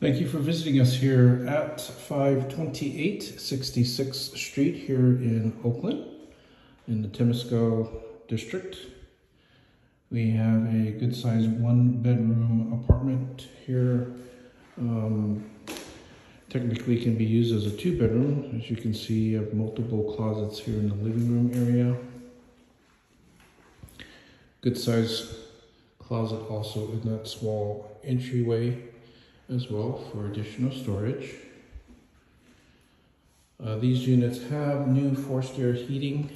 Thank you for visiting us here at 528 66th Street here in Oakland, in the Temescal District. We have a good sized one bedroom apartment here. Um, technically can be used as a two bedroom. As you can see, you have multiple closets here in the living room area. Good size closet also in that small entryway as well for additional storage. Uh, these units have new forced air heating.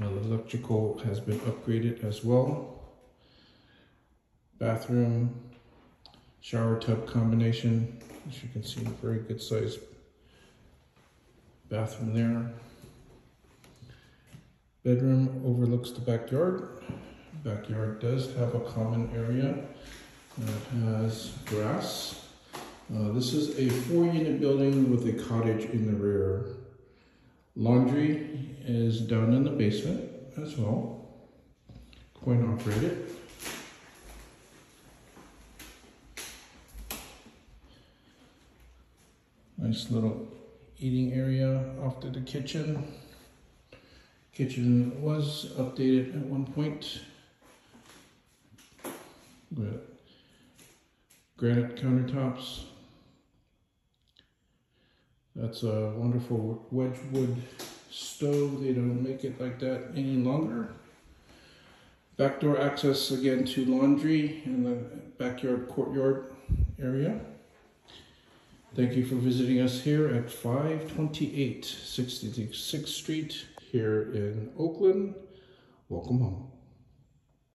Uh, the electrical has been upgraded as well. Bathroom, shower tub combination. As you can see, a very good size bathroom there. Bedroom overlooks the backyard. Backyard does have a common area it has grass. Uh, this is a four unit building with a cottage in the rear. Laundry is down in the basement as well. Coin operated. Nice little eating area off to the kitchen. Kitchen was updated at one point. Good granite countertops. That's a wonderful Wedgwood stove. They don't make it like that any longer. Back door access again to laundry in the backyard courtyard area. Thank you for visiting us here at 528 66th Street here in Oakland. Welcome home.